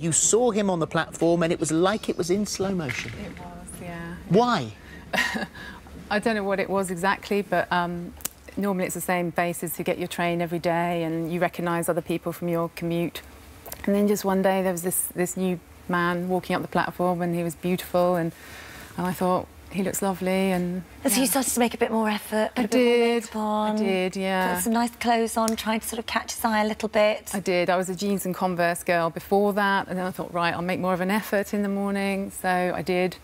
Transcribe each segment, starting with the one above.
You saw him on the platform and it was like it was in slow motion. It was, yeah. Why? I don't know what it was exactly, but um, normally it's the same faces You get your train every day and you recognise other people from your commute. And then just one day there was this, this new man walking up the platform and he was beautiful and, and I thought, he looks lovely and... And so you started to make a bit more effort, put I a bit more did, makeup on. I did, yeah. Put some nice clothes on, trying to sort of catch his eye a little bit. I did. I was a jeans and Converse girl before that, and then I thought, right, I'll make more of an effort in the morning. So I did.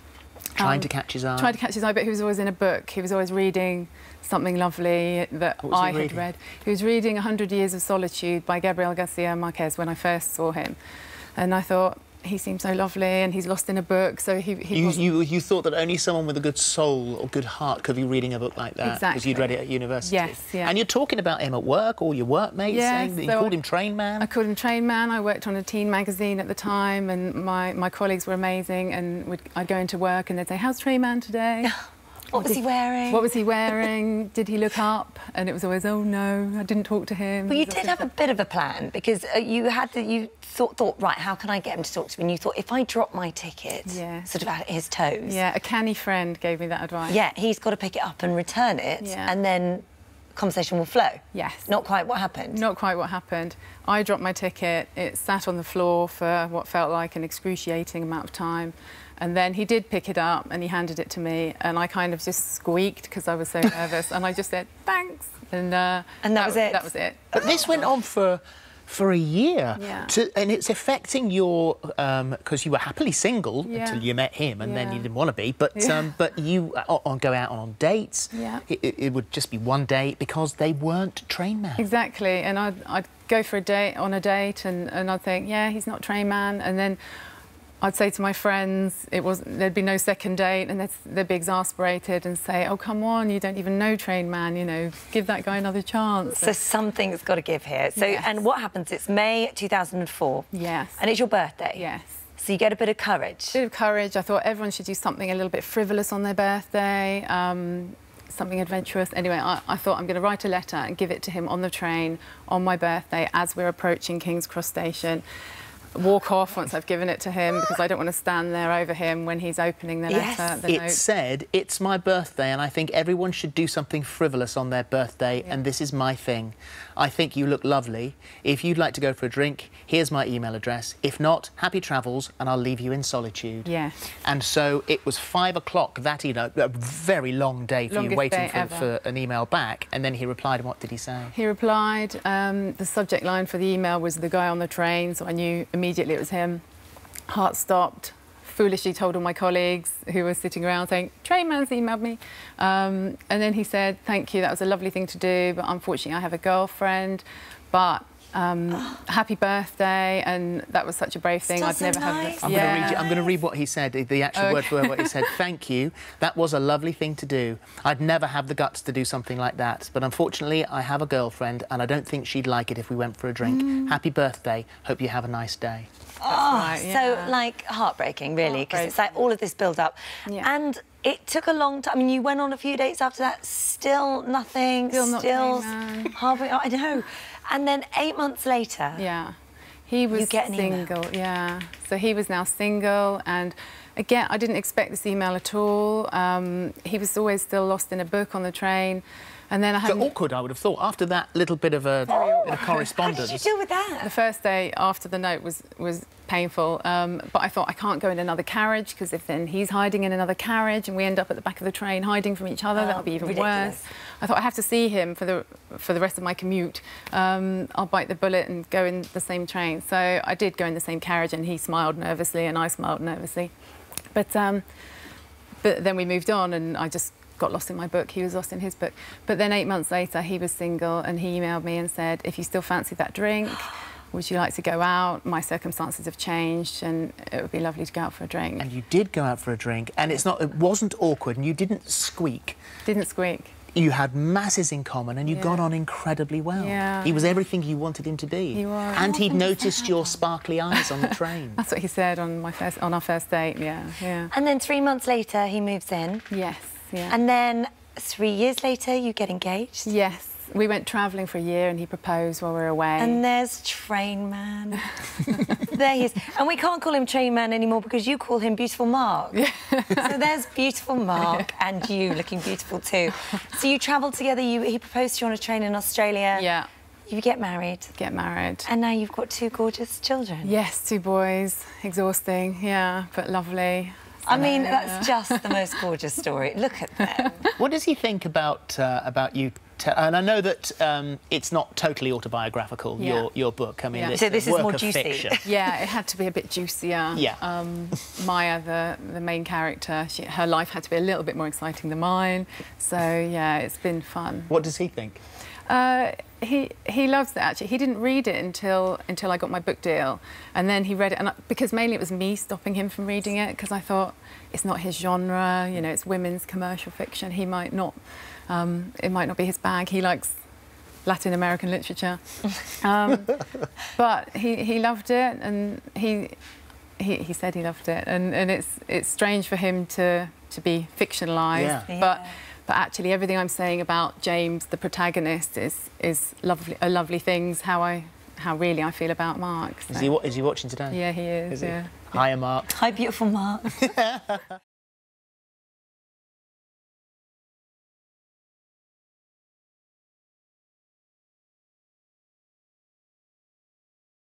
Trying Um, to catch his eye. Tried to catch his eye, but he was always in a book. He was always reading something lovely that What was he I had reading? read. He was reading A Hundred Years of Solitude by Gabriel Garcia Marquez when I first saw him. And I thought, he seems so lovely and he's lost in a book, so he, he You, you, you thought that only someone with a good soul or good heart could be reading a book like that Exactly. because you'd read it at university. Yes, yeah. And you're talking about him at work or your workmates Yes, saying that you called him Train Man. I called him Train Man. I worked on a teen magazine at the time, and my, my colleagues were amazing. And would, I'd go into work, and they'd say, "How's Train Man today? What was he wearing? what was he wearing? Did he look up?" And it was always, "Oh no, I didn't talk to him." Well, you did have a bit of a plan because uh, you had the, you thought, thought, right, how can I get him to talk to me? And you thought, if I drop my ticket Yeah. sort of at his toes, Yeah, a canny friend gave me that advice. yeah, he's got to pick it up and return it, Yeah. and then conversation will flow. Yes. Not quite what happened. Not quite what happened. I dropped my ticket. It sat on the floor for what felt like an excruciating amount of time. And then he did pick it up and he handed it to me. And I kind of just squeaked because I was so nervous. and I just said, thanks. And, uh, And that was it? That was it. But this went on for for a year. Yeah. To, and it's affecting your because you were happily single Yeah. until you met him, and then you didn't want to be. But Yeah. um, but you uh, on go out on dates. Yeah. It, it- it would just be one date because they weren't train man. Exactly. And I'd, I'd go for a date on a date and, and I'd think, yeah, he's not train man. And then I'd say to my friends, it was there'd be no second date, and they'd, they'd be exasperated and say, "Oh, come on, you don't even know Train Man. You know, give that guy another chance." So something's got to give here. So, Yes. and what happens? It's May 2004. Yes. And it's your birthday. yes, So you get a bit of courage. bit of courage. I thought everyone should do something a little bit frivolous on their birthday. Um, Something adventurous. Anyway, I, I thought I'm going to write a letter and give it to him on the train on my birthday as we're approaching King's Cross Station. Walk off once I've given it to him because I don't want to stand there over him when he's opening the Yes. letter. The It note. said, "It's my birthday, and I think everyone should do something frivolous on their birthday, and this is my thing. I think you look lovely. If you'd like to go for a drink, here's my email address. If not, happy travels, and I'll leave you in solitude." Yes. And so it was five o'clock that evening, a very long day for you, waiting for, for an email back, and then he replied, and what did he say? He replied, um, the subject line for the email was the guy on the train, so I knew immediately it was him. Heart stopped. Foolishly told all my colleagues who were sitting around saying, Train man's emailed me. Um, and then he said, Thank you, that was a lovely thing to do, but unfortunately I have a girlfriend. But um, happy birthday, and that was such a brave thing. Still I'd so never nice. have. I'm yeah. going to read. You, I'm going to read what he said. The actual word for word what he said. Thank you. That was a lovely thing to do. I'd never have the guts to do something like that, but unfortunately, I have a girlfriend, and I don't think she'd like it if we went for a drink. Mm. Happy birthday. Hope you have a nice day. Oh, right, so like heartbreaking, really, because it's like all of this build up. Yeah. And it took a long time. I mean, you went on a few dates after that, still nothing, Still not still saying no. I know. And then eight months later, Yeah. He was get an email. single, yeah. So he was now single and again I didn't expect this email at all. Um, he was always still lost in a book on the train. And then I had So awkward, I would have thought, after that little bit of a, bit of how did you deal with that? the first day after the note was was painful. Um, but I thought I can't go in another carriage because if then he's hiding in another carriage and we end up at the back of the train hiding from each other, Oh, that'll be even ridiculous. worse. I thought I have to see him for the for the rest of my commute. Um, I'll bite the bullet and go in the same train. So I did go in the same carriage, and he smiled nervously, and I smiled nervously. But um, but then we moved on, and I just got lost in my book. He was lost in his book. But then eight months later, he was single, and he emailed me and said, "If you still fancy that drink." Would you like to go out? My circumstances have changed, and it would be lovely to go out for a drink. And you did go out for a drink, and it's not. It wasn't awkward, and you didn't squeak. Didn't squeak. You had masses in common, and you Yeah. got on incredibly well. Yeah. He was everything you wanted him to be. He was. And he'd noticed your sparkly eyes on the train. That's what he said on my first on our first date. Yeah, yeah. And then three months later, he moves in. Yes, yeah. And then three years later, you get engaged. yes, we went travelling for a year, and he proposed while we were away. And there's Train Man. there he is. And we can't call him Train Man anymore because you call him Beautiful Mark. Yeah. so there's Beautiful Mark and you looking beautiful too. So you travelled together, you, he proposed to you on a train in Australia. yeah, You get married. get married. And now you've got two gorgeous children. Yes, two boys. Exhausting, yeah, but lovely. I mean, that's just the most gorgeous story. Look at them. What does he think about uh, about you? Te- and I know that um, it's not totally autobiographical. Yeah. Your your book. I mean, Yeah. it's So a this is work more juicy. fiction. yeah, it had to be a bit juicier. Yeah. Um, Maya, the the main character, she, her life had to be a little bit more exciting than mine. So yeah, it's been fun. What does he think? Uh, he he loves it actually. He didn't read it until until I got my book deal, and then he read it, and I, because mainly it was me stopping him from reading it because I thought it's not his genre. You know, it's women's commercial fiction. He might not. Um, it might not be his bag. He likes Latin American literature, um, but he he loved it, and he. He, he said he loved it, and, and it's it's strange for him to to be fictionalized, Yeah. but Yeah. But actually everything I'm saying about James, the protagonist, is is lovely, are lovely things. How I, how really I feel about Mark. Is he wa- is he watching today? Yeah, he is. Is he? yeah. Hiya, Mark. Hi, beautiful Mark.